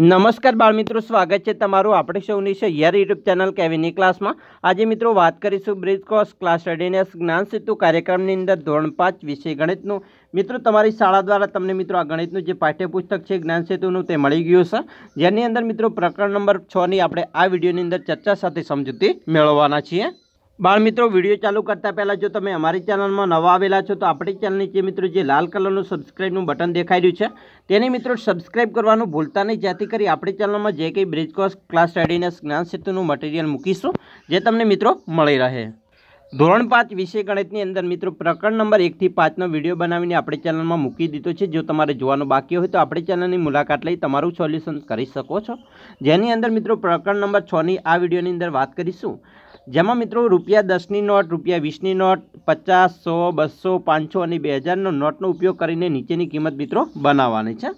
નમસ્કાર બાળ મિત્રો, સ્વાગત છે તમારું આપણે સૌની સહિયાર યુટ્યુબ ચેનલ કેવીની ક્લાસમાં. આજે મિત્રો વાત કરીશું બ્રિજ કોર્સ ક્લાસ રેડીનેસ જ્ઞાન સેતુ કાર્યક્રમની અંદર ધોરણ પાંચ વિષય ગણિતનું. મિત્રો, તમારી શાળા દ્વારા તમને મિત્રો આ ગણિતનું જે પાઠ્યપુસ્તક છે, જ્ઞાન સેતુનું તે મળી ગયું છે. જેની અંદર મિત્રો પ્રકરણ નંબર છની આપણે આ વિડીયોની અંદર ચર્ચા સાથે સમજૂતી મેળવવાના છીએ. બાળ મિત્રો, વીડિયો ચાલુ કરતા પહેલાં જો તમે અમારી ચેનલમાં નવા આવેલા છો, તો આપણી ચેનલ નીચે મિત્રો જે લાલ કલરનું સબસ્ક્રાઇબનું બટન દેખાઈ રહ્યું છે, તેને મિત્રો સબસ્ક્રાઇબ કરવાનું ભૂલતા નહીં. જેથી કરી આપણી ચેનલમાં જે કંઈ બ્રિજ કોર્સ, ક્લાસ રેડીનેસ જ્ઞાન સેતુનું મટીરિયલ મૂકીશું, જે તમને મિત્રો મળી રહે. ધોરણ પાંચ વિષય ગણિતની અંદર મિત્રો પ્રકરણ નંબર એકથી પાંચનો વીડિયો બનાવીને આપણી ચેનલમાં મૂકી દીધો છે. જો તમારે જોવાનું બાકી હોય તો આપણી ચેનલની મુલાકાત લઈ તમારું સોલ્યુશન કરી શકો છો. જેની અંદર મિત્રો પ્રકરણ નંબર છની આ વિડીયોની અંદર વાત કરીશું. જેમાં મિત્રો રૂપિયા દસની નોટ, રૂપિયા વીસની નોટ, પચાસ, સો, બસો, પાંચસો અને બે હજારનો નોટનો ઉપયોગ કરીને નીચેની કિંમત મિત્રો બનાવવાની છે.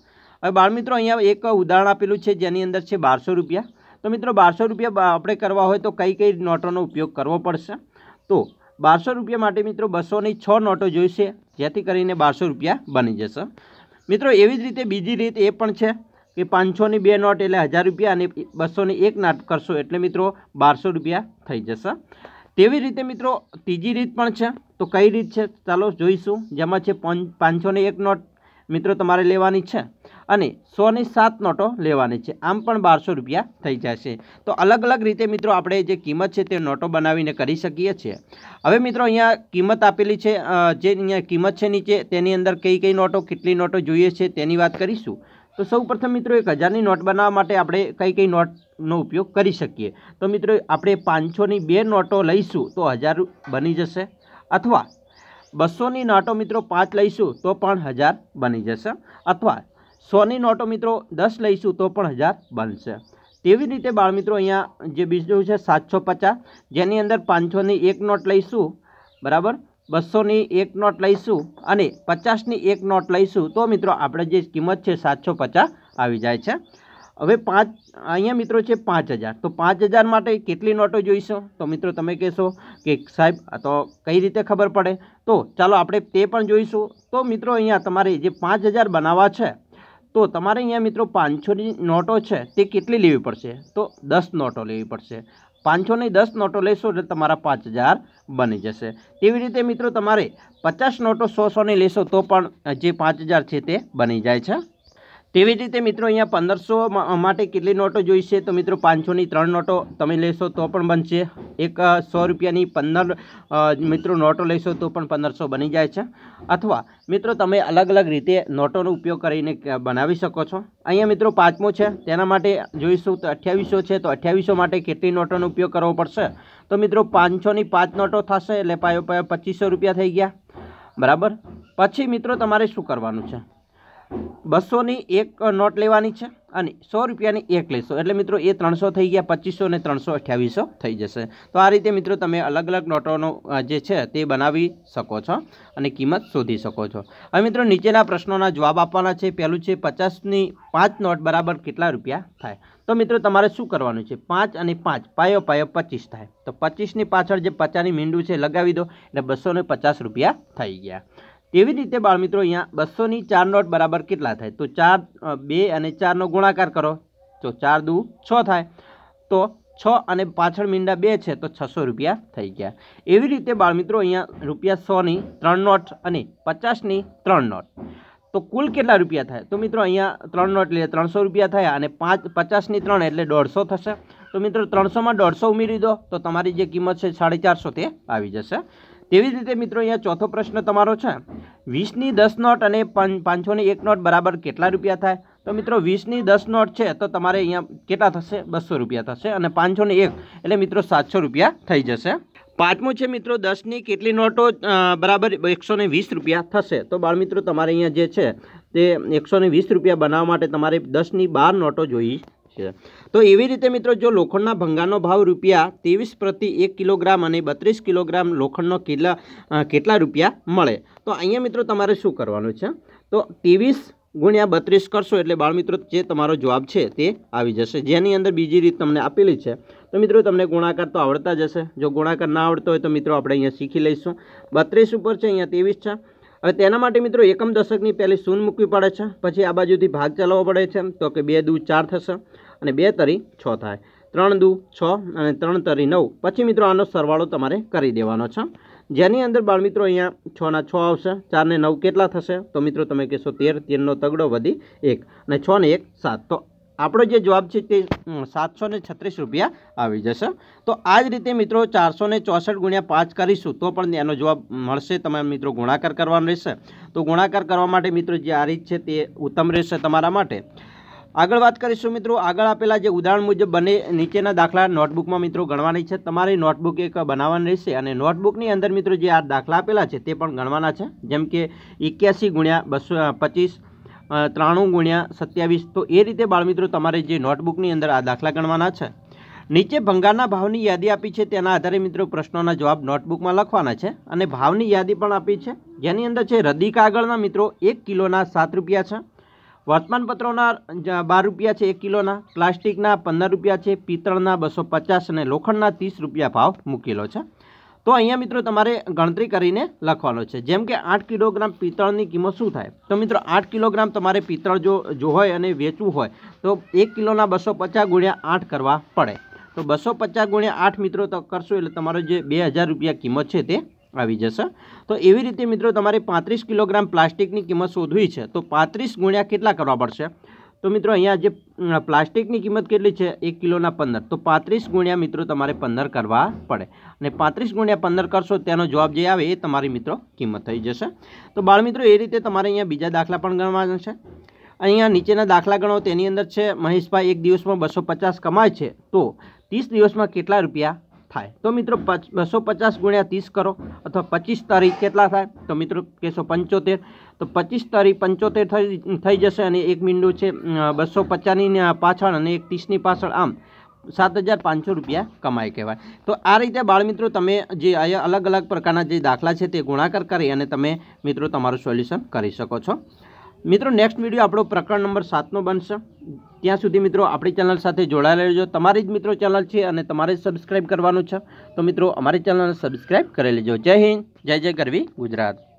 હવે બાળ મિત્રો, અહીંયા એક ઉદાહરણ આપેલું છે જેની અંદર છે બારસો રૂપિયા. તો મિત્રો, બારસો રૂપિયા આપણે કરવા હોય તો કઈ કઈ નોટોનો ઉપયોગ કરવો પડશે? તો બારસો રૂપિયા માટે મિત્રો બસોની છ નોટો જોઈશે, જેથી કરીને બારસો રૂપિયા બની જશે. મિત્રો, એવી જ રીતે બીજી રીત એ પણ છે. કે પાંચસોની બે નોટ એટલે હજાર રૂપિયા અને બસોની એક નોટ કરશો એટલે મિત્રો બારસો રૂપિયા થઈ જશે. તેવી રીતે મિત્રો ત્રીજી રીત પણ છે. તો કઈ રીત છે? ચાલો જોઈશું. જેમાં છે પાંચસોની એક નોટ મિત્રો તમારે લેવાની છે અને સોની સાત નોટો લેવાની છે. આમ પણ બારસો રૂપિયા થઈ જશે. તો અલગ અલગ રીતે મિત્રો આપણે જે કિંમત છે તે નોટો બનાવીને કરી શકીએ છીએ. હવે મિત્રો અહીંયા કિંમત આપેલી છે જે અહીંયા કિંમત છે નીચે, તેની અંદર કઈ કઈ નોટો, કેટલી નોટો જોઈએ છે તેની વાત કરીશું. તો સૌ પ્રથમ મિત્રો એક હજારની નોટ બનાવવા માટે આપણે કઈ કઈ નોટનો ઉપયોગ કરી શકીએ. તો મિત્રો આપણે પાંચસોની બે નોટો લઈશું તો હજાર બની જશે અથવા બસોની નોટો મિત્રો પાંચ લઈશું તો પણ હજાર બની જશે અથવા સોની નોટો મિત્રો દસ લઈશું તો પણ હજાર બનશે. તેવી રીતે બાળમિત્રો અહીંયા જે બીજું છે સાતસો પચાસ, જેની અંદર પાંચસોની એક નોટ લઈશું, બરાબર? બસોની એક નોટ લઈશું અને પચાસની એક નોટ લઈશું. તો મિત્રો, આપણે જે કિંમત છે સાતસો પચાસ આવી જાય છે. હવે પાંચ, અહીંયા મિત્રો છે પાંચ હજાર. તો પાંચ હજાર માટે કેટલી નોટો જોઈશો? તો મિત્રો, તમે કહેશો કે સાહેબ તો કઈ રીતે ખબર પડે? તો ચાલો આપણે તે પણ જોઈશું. તો મિત્રો, અહીંયા તમારે જે પાંચ હજાર બનાવવા છે, તો તમારે અહીંયા મિત્રો પાંચસોની નોટો છે તે કેટલી લેવી પડશે? તો દસ નોટો લેવી પડશે. પાંચસોની દસ નોટો લેશો એટલે તમારા પાંચ હજાર બની જશે. એવી રીતે મિત્રો તમારે પચાસ નોટો સો સોની લેશો તો પણ જે પાંચ હજાર છે તે બની જાય છે. તેવી જ રીતે મિત્રો અહીંયા પંદરસો માટે કેટલી નોટો જોઈશે? તો મિત્રો પાંચસોની ત્રણ નોટો તમે લેશો તો પણ બનશે. એક સો રૂપિયાની પંદર મિત્રો નોટો લેશો તો પણ પંદરસો બની જાય છે. અથવા મિત્રો તમે અલગ અલગ રીતે નોટોનો ઉપયોગ કરીને બનાવી શકો છો. અહીંયા મિત્રો પાંચમો છે. તેના માટે જોઈશું તો અઠ્યાવીસો છે. તો અઠ્યાવીસો માટે કેટલી નોટોનો ઉપયોગ કરવો પડશે? તો મિત્રો પાંચસોની પાંચ નોટો થશે એટલે પાયો પાયો પચીસો રૂપિયા થઈ ગયા. બરાબર? પછી મિત્રો તમારે શું કરવાનું છે? બસોની એક નોટ લેવાની છે અને સો રૂપિયાની એક લેશો. એટલે મિત્રો, એ ત્રણસો થઈ ગયા, પચીસો અને ત્રણસો અઠ્યાવીસો થઈ જશે. તો આ રીતે મિત્રો, તમે અલગ અલગ નોટોનો જે છે તે બનાવી શકો છો અને કિંમત શોધી શકો છો. હવે મિત્રો, નીચેના પ્રશ્નોના જવાબ આપવાના છે. પહેલું છે, પચાસની પાંચ નોટ બરાબર કેટલા રૂપિયા થાય? તો મિત્રો, તમારે શું કરવાનું છે? પાંચ અને પાંચ, પાયો પાયો પચીસ થાય. તો પચીસની પાછળ જે પચાસની મીંડું છે, લગાવી દો, એટલે બસો પચાસ રૂપિયા થઈ ગયા. તેવી રીતે બાળમિત્રો, અહીંયા બસોની ચાર નોટ બરાબર કેટલા થાય? તો ચાર બે અને ચારનો ગુણાકાર કરો. તો ચાર દુ છ થાય. તો છ અને પાછળ મીંડા બે છે, તો છસો રૂપિયા થઈ ગયા. એવી રીતે બાળમિત્રો, અહીંયા રૂપિયા સોની ત્રણ નોટ અને પચાસની ત્રણ નોટ. તો કુલ કેટલા રૂપિયા થાય? તો મિત્રો, અહીંયા ત્રણ નોટ એટલે ત્રણસો રૂપિયા થયા અને પાંચ પચાસની ત્રણ એટલે દોઢસો થશે. તો મિત્રો ત્રણસોમાં દોઢસો ઉમેરી દો, તો તમારી જે કિંમત છે, સાડી ચારસો તે આવી જશે. તેવી જ રીતે મિત્રો અહીંયા ચોથો પ્રશ્ન તમારો છે. વીસની દસ નોટ અને પાંચસોની એક નોટ બરાબર કેટલા રૂપિયા થાય? તો મિત્રો વીસની દસ નોટ છે તો તમારે અહીંયા કેટલા થશે? બસો રૂપિયા થશે અને પાંચસોની એક એટલે મિત્રો સાતસો રૂપિયા થઈ જશે. પાંચમું છે મિત્રો દસની કેટલી નોટો બરાબર એકસો વીસ રૂપિયા થશે. તો બાળ મિત્રો તમારે અહીંયા જે છે તે એકસો વીસ રૂપિયા બનાવવા માટે તમારે દસની બાર નોટો જોઈ છે. તો એવી રીતે મિત્રો, જો લોખંડના ભંગારનો ભાવ રૂપિયા ત્રેવીસ પ્રતિ એક કિલોગ્રામ અને બત્રીસ કિલોગ્રામ લોખંડનો કેટલા કેટલા રૂપિયા મળે? તો અહીંયા મિત્રો તમારે શું કરવાનું છે? તો ત્રેવીસ ગુણ્યા બત્રીસ કરશો એટલે બાળમિત્રો, જે તમારો જવાબ છે તે આવી જશે. જેની અંદર બીજી રીત તમને આપેલી છે. તો મિત્રો, તમને ગુણાકાર તો આવડતા જ હશે. જો ગુણાકાર ના આવડતો હોય તો મિત્રો, આપણે અહીંયા શીખી લઈશું. બત્રીસ ઉપર છે, અહીંયા ત્રેવીસ છે. હવે તેના માટે મિત્રો એકમ દશકની પહેલી શૂન મૂકવી પડે છે. પછી આ બાજુથી ભાગ ચલાવવો પડે છે. તો કે બે દુ ચાર થશે અને બે તરી છ થાય. ત્રણ દુ છ અને ત્રણ તરી નવ. પછી મિત્રો આનો સરવાળો તમારે કરી દેવાનો છે. જેની અંદર બાળમિત્રો અહીંયા છના છ આવશે. ચારને નવ કેટલા થશે? તો મિત્રો તમે કહેશો તેર, તેરનો તગડો વધી એક અને છ ને એક સાત. તો આપણો જે જવાબ છે તે સાતસો છત્રીસ રૂપિયા આવી જશે. તો આ જ રીતે મિત્રો ચારસો ને ચોસઠ ગુણ્યા પાંચ કરીશું તો પણ એનો જવાબ મળશે. તમારે મિત્રો ગુણાકાર કરવાનો રહેશે. તો ગુણાકાર કરવા માટે મિત્રો જે આ રીત છે તે ઉત્તમ રહેશે તમારા માટે. આગળ વાત કરીશું મિત્રો. આગળ આપેલા જે ઉદાહરણ મુજબ બને નીચેના દાખલા નોટબુકમાં મિત્રો ગણવાની છે. તમારી નોટબુક એક બનાવવાની રહેશે અને નોટબુકની અંદર મિત્રો જે આ દાખલા આપેલા છે તે પણ ગણવાના છે. જેમ કે એક્યાસી ગુણ્યા બસો, પચીસ ત્રાણું ગુણ્યા સત્યાવીસ. તો એ રીતે બાળમિત્રો તમારે જે નોટબુકની અંદર આ દાખલા ગણવાના છે. નીચે ભંગારના ભાવની યાદી આપી છે, તેના આધારે મિત્રો પ્રશ્નોના જવાબ નોટબુકમાં લખવાના છે અને ભાવની યાદી પણ આપી છે. જેની અંદર છે રદી કાગળના મિત્રો એક કિલોના સાત રૂપિયા છે, વર્તમાનપત્રોના બાર રૂપિયા છે એક કિલોના, પ્લાસ્ટિકના પંદર રૂપિયા છે, પિત્તળના બસો પચાસ અને લોખંડના ત્રીસ રૂપિયા ભાવ મૂકેલો છે. તો અહીંયા મિત્રો તમારે ગણતરી કરીને લખવાનો છે. જેમ કે આઠ કિલોગ્રામ પિત્તળની કિંમત શું થાય? તો મિત્રો આઠ કિલોગ્રામ તમારે પિત્તળ જો જો હોય અને વેચવું હોય, તો એક કિલોના બસો પચાસ ગુણ્યા આઠ કરવા પડે. તો બસો પચાસ ગુણ્યા આઠ મિત્રો તો કરશો એટલે તમારો જે બે હજાર રૂપિયા કિંમત છે તે આવી જશે. તો એવી રીતે મિત્રો તમારે પાંત્રીસ કિલોગ્રામ પ્લાસ્ટિકની કિંમત શોધવી છે. તો પાંત્રીસ ગુણ્યા કેટલા કરવા પડશે? તો મિત્રો અહીંયા જે પ્લાસ્ટિકની કિંમત કેટલી છે? એક કિલોના પંદર. તો પાંત્રીસ ગુણ્યા મિત્રો તમારે પંદર કરવા પડે. અને પાંત્રીસ ગુણ્યા પંદર કરશો તેનો જવાબ જે આવે એ તમારી મિત્રો કિંમત થઈ જશે. તો બાળમિત્રો એ રીતે તમારે અહીંયા બીજા દાખલા પણ ગણવાના છે. અહીંયા નીચેના દાખલા ગણો, તેની અંદર છે, મહેશભાઈ એક દિવસમાં બસો પચાસ કમાય છે. તો ત્રીસ દિવસમાં કેટલા રૂપિયા થાય. તો મિત્રો બસો પચાસ ગુણ્યા ત્રીસ કરો અથવા પચીસ તારીખ કેટલા થાય? તો મિત્રો કહેશો પંચોતેર. તો પચીસ તારીખ પંચોતેર થઈ થઈ જશે અને એક મીંડું છે બસો પચાસની પાછળ અને એક ત્રીસની પાછળ આમ. સાત હજાર પાંચસો રૂપિયા કમાય કહેવાય. તો આ રીતે બાળમિત્રો તમે જે અલગ અલગ પ્રકારના જે દાખલા છે તે ગુણાકાર કરી અને તમે મિત્રો તમારું સોલ્યુશન કરી શકો છો. મિત્રો નેક્સ્ટ વીડિયો આપણો પ્રકરણ નંબર સાતનો બનશે. ત્યાં સુધી મિત્રો, આપણી ચેનલ સાથે જોડાયેલા રહેજો. તમારી જ મિત્રો ચેનલ છે અને તમારે જ સબસ્ક્રાઈબ કરવાનું છે. તો મિત્રો, અમારી ચેનલને સબસ્ક્રાઈબ કરી લેજો. જય હિન્દ. જય જય ગરવી ગુજરાત.